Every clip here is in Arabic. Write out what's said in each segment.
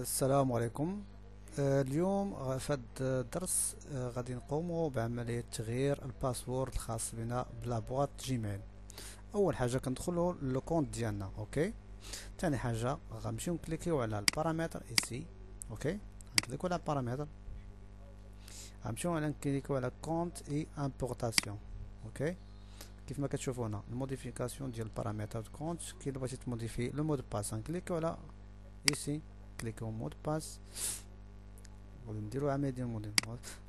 السلام عليكم. آه، اليوم في هذا الدرس آه، غادي نقوموا بعملية تغيير ال password الخاص بنا ب la boîte Gmail. أول حاجة كندخلوا le compte ديالنا okay؟ ثاني حاجة غنمشيو نكليكيو على ال paramètre ici okay؟ نكليكو على البارامتر. غنمشيو على نكليكيو على compte et importation okay؟ كيف ما كتشوفوا هنا ال modification ديال ال paramètre compte كي بغيتي تموديفي le mot de passe غنكليكيو على ici كليكيو mot de passe. غادي نديرو عملية ديال ال mot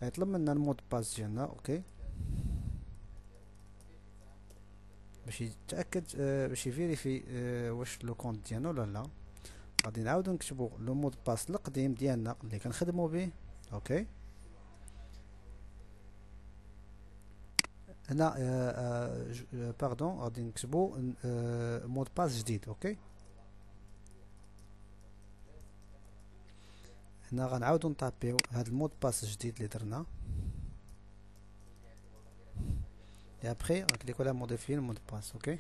غيطلب منا ال mot de passe ديالنا okay؟ باش يتأكد آه باش ي vérifier آه واش le compte ديالنا ولا لا. غادي نعاودو نكتبو le mot de passe القديم ديالنا اللي كنخدمو به okay؟ هنا آه آه آه pardon غادي نكتبو آه mot de passe جديد okay؟ هنا غنعاودو نطابيو هاد ال mot de passe الجديد اللي درنا. Et après غنكليكو على modifier ال mot de passe okay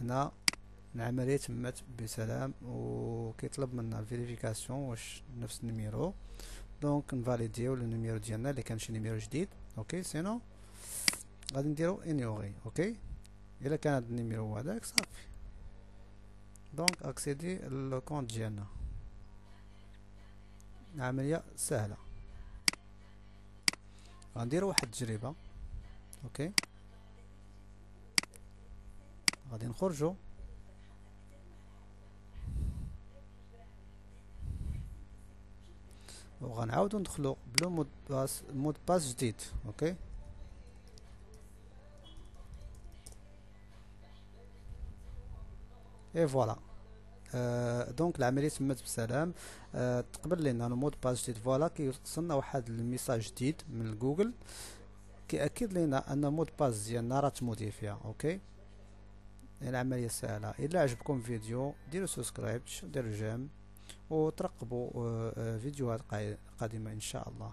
هنا العملية تمت بسلام وكيطلب منا ال vérification واش نفس ال numéro donc نفاليديو ال numéro ديالنا اللي كان شي numéro جديد okay sinon غادي نديرو annuler okay الا كان هاد ال numéro هو هذاك صافي donc accéder le compte ديالنا عملية سهلة غنديرو واحد التجربة okay غادي نخرجو. وغنعاودو ندخلو ب le mot de passe mot de passe جديد. okay et voilà آه donc العملية تمت بسلام آه تقبل لنا ال mot de passe جديد. voilà كيوصلنا واحد ال message جديد من جوجل كيأكد لنا أن mot de passe ديالنا راه تموديفيا okay العملية سهله إلا عجبكم الفيديو ديروا subscribe ديروا جيم وترقبوا آه، آه، فيديوهات قا- قادمة إن شاء الله.